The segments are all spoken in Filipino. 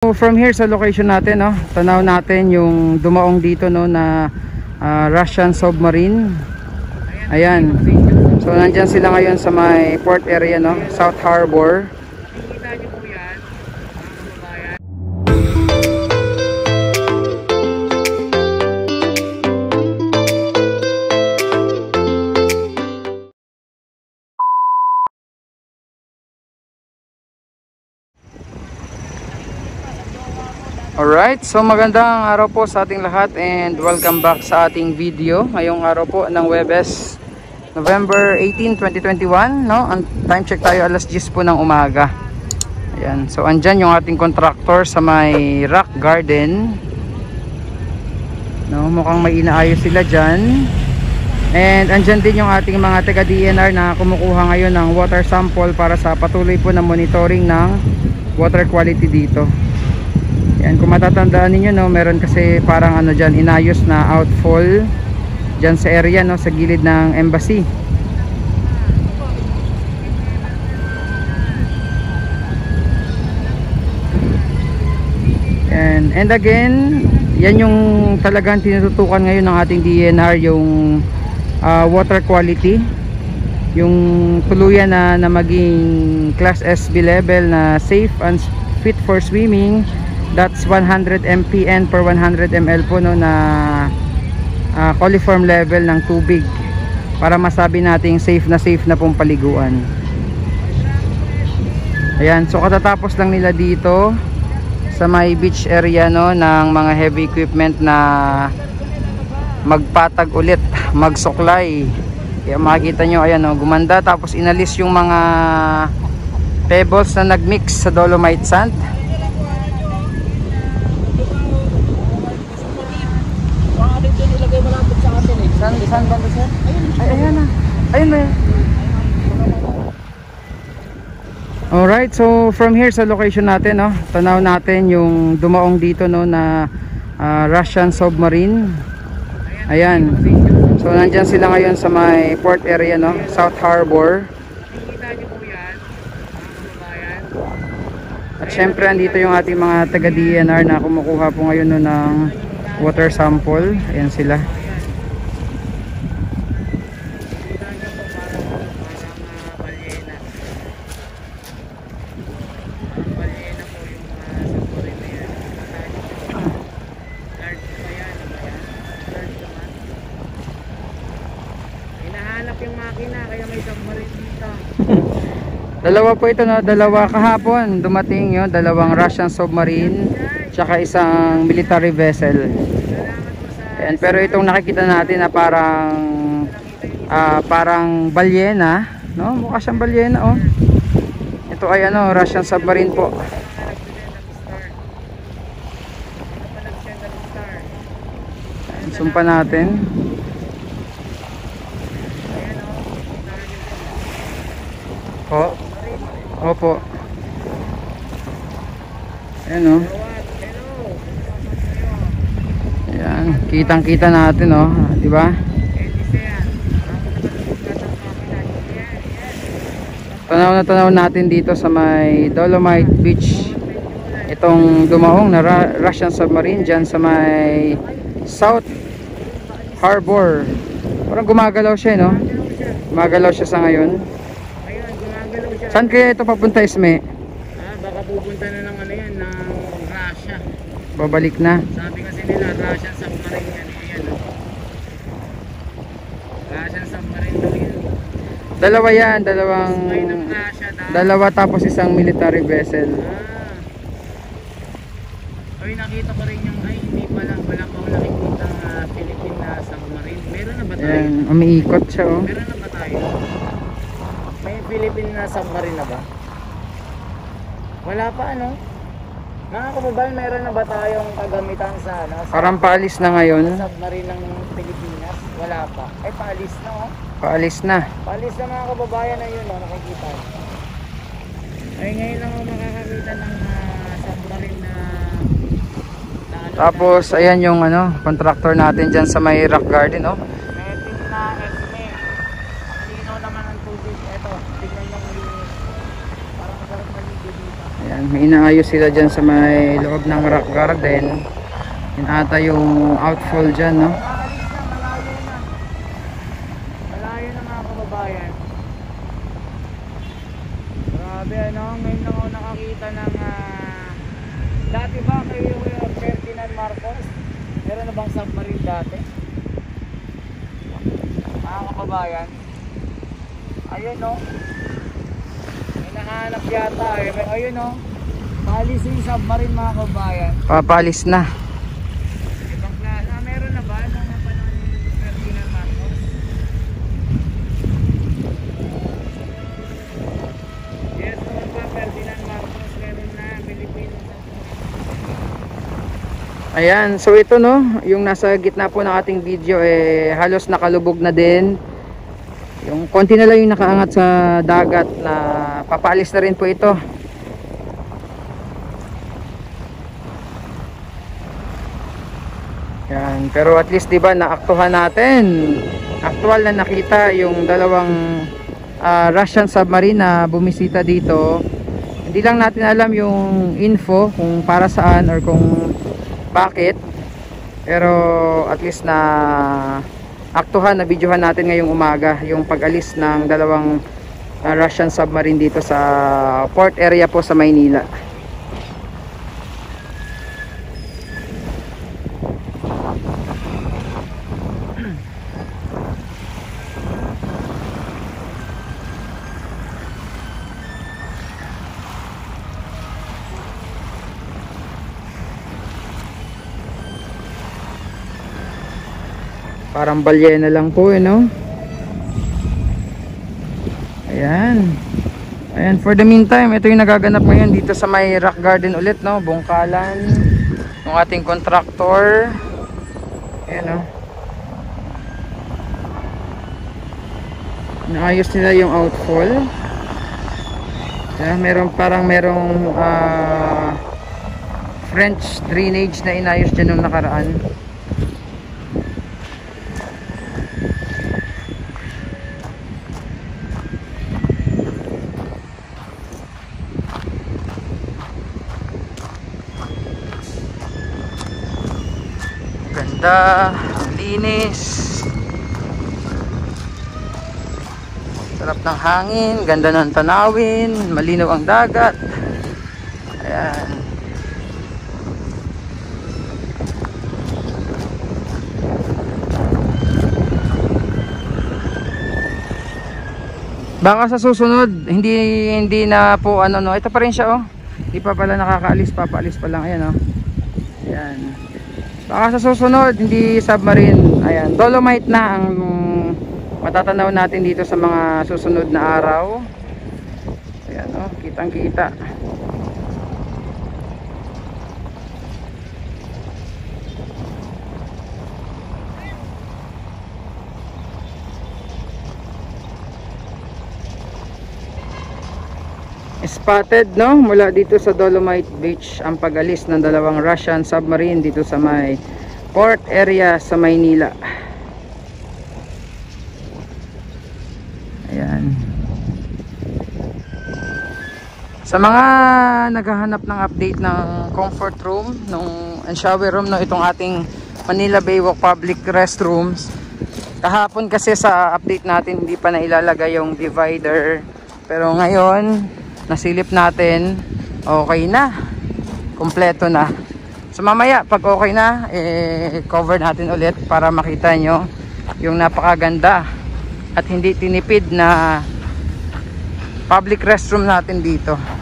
So from here sa location natin, no, tanaw natin yung dumaong dito no na ah, Russian submarine. Ayan. So nandyan sila ngayon sa may port area no, South Harbor. Alright, so magandang araw po sa ating lahat and welcome back sa ating video. Ngayong araw po ng Webes, November 18, 2021. No? Ang time check tayo alas 10 po ng umaga. Ayan, so andyan yung ating contractor sa may rock garden. No, mukhang may inaayos sila dyan. And andyan din yung ating mga taga DNR na kumukuha ngayon ng water sample para sa patuloy po na monitoring ng water quality dito. Yan, kung matatandaan ninyo, no, meron kasi parang ano dyan, inayos na outfall dyan sa area, no, sa gilid ng embassy. And, and again, yan yung talagang tinututukan ngayon ng ating DNR, yung ah, water quality. Yung tuluyan na, na maging class SB level na safe and fit for swimming that's 100 mpn per 100 ml po no na ah, coliform level ng tubig para masabi nating safe na safe na pong paliguan. Ayan so katatapos lang nila dito sa may beach area no ng mga heavy equipment na magpatag ulit magsuklay. Kaya makikita nyo ayan no gumanda tapos inalis yung mga pebbles na nagmix sa dolomite sand Saan, banda sir? Ay, ayan na. Ayun na yun. Alright, so from here sa location natin, no, tanaw natin yung dumaong dito no na ah, Russian submarine. Ayan. So nandyan sila ngayon sa may port area no, South Harbor. At syempre andito yung ating mga taga DNR na kumukuha po ngayon no ng water sample. Ayan sila. Nakikita niyo po parang, parang ah, balyena. Parang balyena po yung mga submarine na yan. Nakikita niyo po. Large pa yan, ano ba yan? Large naman. Hinahanap yung makina, kaya may submarine dito. Dalawa po ito no, dalawa kahapon dumating yon, dalawang Russian submarine tsaka isang military vessel. Ayan, pero itong nakikita natin na parang ah, parang balyena, no? Mukha siyang balyena oh. Ito ay ano, Russian submarine po. Sumpa natin. Po. Opo. Ayan oh. Ayan, kitang-kita natin oh, 'di ba? Tanaw na tanaw natin dito sa may Dolomite Beach. Itong dumaong na Russian submarine dyan sa may South Harbor. Parang gumagalaw siya, no? Gumagalaw siya sa ngayon. Saan kaya ito papunta, Isme? Ah, baka pupunta na ng ano yan, ng Russia. Babalik na. Sabi kasi nila, Russian submarine yan. eh, Yan, oh. Russian submarine daw yan. Dalawa yan, dalawang... Ng Russia. Dalawa tapos isang military vessel. Ah. Ay, nakita ko rin yung, ay, hindi pala, wala pa ako nakikita uh, Philippine na submarine. Meron na ba tayo? Ayan, umiikot siya, oh. Meron na Philippine na submarine na ba? Wala pa, ano? Mga kababayan, meron na ba tayong kagamitan sa, ano, sa Parang paalis na ngayon. submarine ng Pilipinas? Wala pa. Ay, paalis na, oh. Paalis na. Paalis na mga kababayan na yun, oh, nakikita. Ay, ngayon lang ako makakakita ng ah, submarine na, na ano, Tapos, ayan yung ano, contractor natin dyan sa may rock garden, oh. Metin na Esme. Sino naman ang tubig? Ito, tignan yung linis. Parang masarap maligo dito. Ayan. May inaayos sila dyan sa may loob ng rock garden. Yan ata yung outfall dyan, no? Malayo na mga kababayan. Grabe ano, ngayon lang ako nakakita ng ah, dati ba kayo yung Marcos? Meron na bang submarine dati? Mga kababayan. Ayun no. May nakahanap yata eh. Ayun no. Palis yung submarine mga kababayan. Papalis na. Ibang. Ah, meron na ba? Nung napanahon ni Ferdinand Marcos? Yes, pa Ferdinand Marcos. Meron na. Pilipino. Ayan, so ito no, yung nasa gitna po ng ating video eh halos nakalubog na din. Yung konti na lang yung nakaangat sa dagat na papaalis na rin po ito. Yan, pero at least 'di ba naaktuhan natin. Aktual na nakita yung dalawang ah, Russian submarine na bumisita dito. Hindi lang natin alam yung info kung para saan or kung bakit. Pero at least na aktuhan na videohan natin ngayong umaga yung pag-alis ng dalawang ah, Russian submarine dito sa port area po sa Maynila. Parang balyena lang po eh, no? Ayan. Ayan, for the meantime, ito yung nagaganap ngayon dito sa may rock garden ulit, no? Bungkalan. Yung ating contractor. Ayan, no? Naayos nila yung outfall. Ayan, meron parang merong ah, French drainage na inayos dyan nung nakaraan. Ganda, ang linis. Sarap ng hangin, ganda ng tanawin, malinaw ang dagat. Ayan. Baka sa susunod, hindi hindi na po ano no. Ito pa rin siya oh. Hindi pa pala nakakaalis, papaalis pa lang ayan oh. Ayan. Baka sa susunod, hindi submarine. Ayan, dolomite na ang matatanaw natin dito sa mga susunod na araw. Ayan, oh, kitang spotted no? Mula dito sa Dolomite Beach ang pag-alis ng dalawang Russian submarine dito sa may port area sa Maynila. Ayan. Sa mga naghahanap ng update ng comfort room nung and shower room no itong ating Manila Baywalk public restrooms kahapon kasi sa update natin hindi pa nailalagay yung divider. Pero ngayon nasilip natin. Okay na. Kompleto na. So mamaya pag okay na eh, cover natin ulit para makita nyo yung napakaganda at hindi tinipid na public restroom natin dito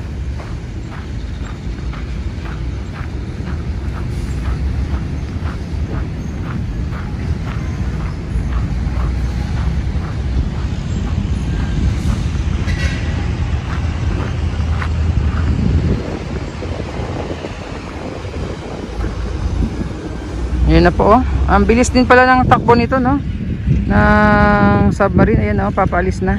Ayan na po oh. Ang bilis din pala ng takbo nito no. Ng submarine ayan oh, papalis na.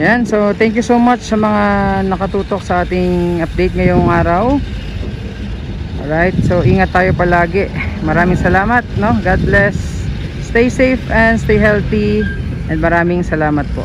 Yan, so thank you so much sa mga nakatutok sa ating update ngayong araw. Alright, so ingat tayo palagi. Maraming salamat, no? God bless. Stay safe and stay healthy. And maraming salamat po.